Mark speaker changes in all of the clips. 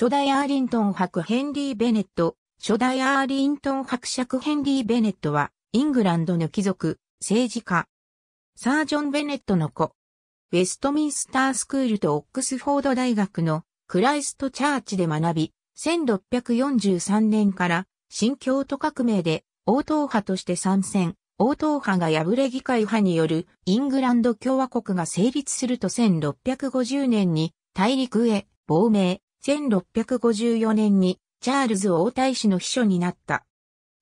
Speaker 1: 初代アーリントン伯ヘンリー・ベネット、初代アーリントン伯爵ヘンリー・ベネットは、イングランドの貴族、政治家。サー・ジョン・ベネットの子。ウェストミンスタースクールとオックスフォード大学のクライストチャーチで学び、1643年から清教徒革命で王党派として参戦、王党派が敗れ議会派によるイングランド共和国が成立すると1650年に大陸へ亡命、1654年にチャールズ王太子の秘書になった。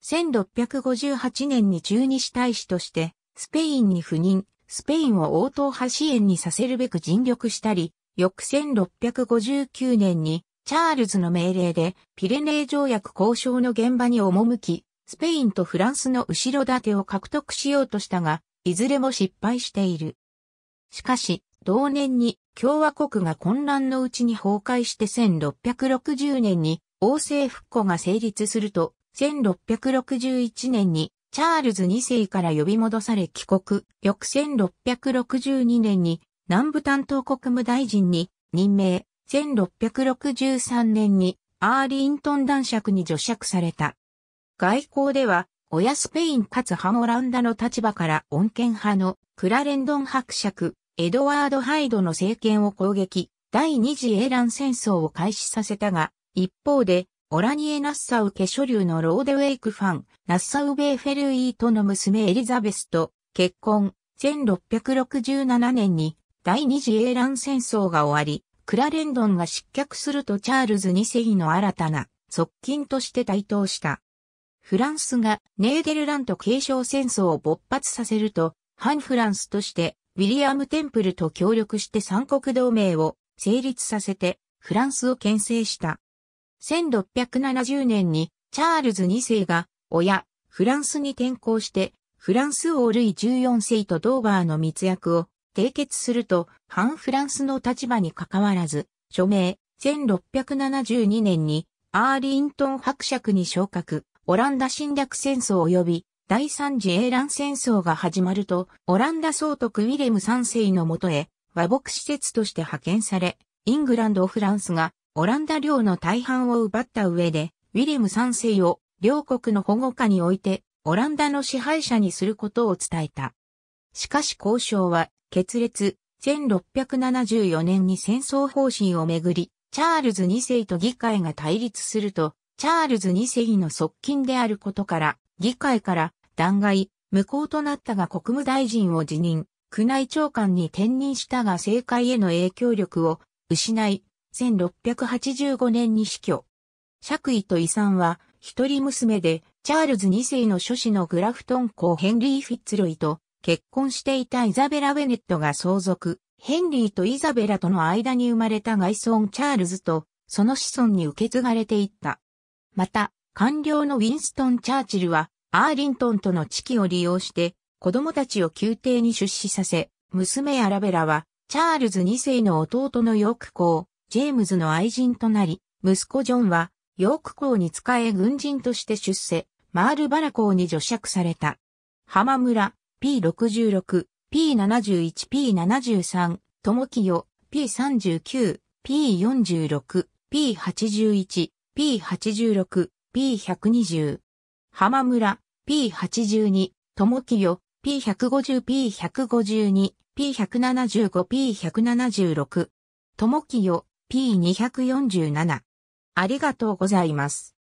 Speaker 1: 1658年に中日大使としてスペインに赴任、スペインを応答派支援にさせるべく尽力したり、翌1659年にチャールズの命令でピレネー条約交渉の現場に赴き、スペインとフランスの後ろ盾を獲得しようとしたが、いずれも失敗している。しかし、同年に共和国が混乱のうちに崩壊して1660年に王政復古が成立すると、1661年にチャールズ2世から呼び戻され帰国、翌1662年に南部担当国務大臣に任命、1663年にアーリントン男爵に除爵された。外交では、親スペインかつハオランダの立場から穏健派のクラレンドン伯爵、エドワード・ハイドの政権を攻撃、第二次エーラン戦争を開始させたが、一方で、オラニエ・ナッサウ家所流のローデウェイクファン、ナッサウ・ベーフェルイートの娘エリザベスと結婚、1667年に第二次エーラン戦争が終わり、クラレンドンが失脚するとチャールズ2世の新たな側近として台頭した。フランスがネーデルラント継承戦争を勃発させると、反フランスとしてウィリアム・テンプルと協力して三国同盟を成立させてフランスを牽制した。1670年にチャールズ2世が親、フランスに転校してフランス王ルイ14世とドーバーの密約を締結すると、反フランスの立場に関わらず、署名、1672年に、アーリントン伯爵に昇格、オランダ侵略戦争及び、第三次エーラン戦争が始まると、オランダ総督ウィレム3世のもとへ、和睦施設として派遣され、イングランド・フランスが、オランダ領の大半を奪った上で、ウィレム3世を両国の保護下に置いて、オランダの支配者にすることを伝えた。しかし交渉は決裂、1674年に戦争方針をめぐり、チャールズ2世と議会が対立すると、チャールズ2世の側近であることから、議会から弾劾、無効となったが国務大臣を辞任、宮内長官に転任したが政界への影響力を失い、1685年に死去。爵位と遺産は、一人娘で、チャールズ2世の諸子のグラフトン公ヘンリー・フィッツロイと、結婚していたイザベラ・ベネットが相続、ヘンリーとイザベラとの間に生まれた外孫チャールズと、その子孫に受け継がれていった。また、官僚のウィンストン・チャーチルは、アーリントンとの知己を利用して、子供たちを宮廷に出資させ、娘アラベラは、チャールズ2世の弟のヨーク公、ジェームズの愛人となり、息子ジョンは、ヨーク公に仕え軍人として出世、マールバラ公に除爵された。浜村、P66、P71、P73、友清、P39、P46、P81、P86、P120。浜村、P82、友清、P150、P152、P175、P176。友清、P247。ありがとうございます。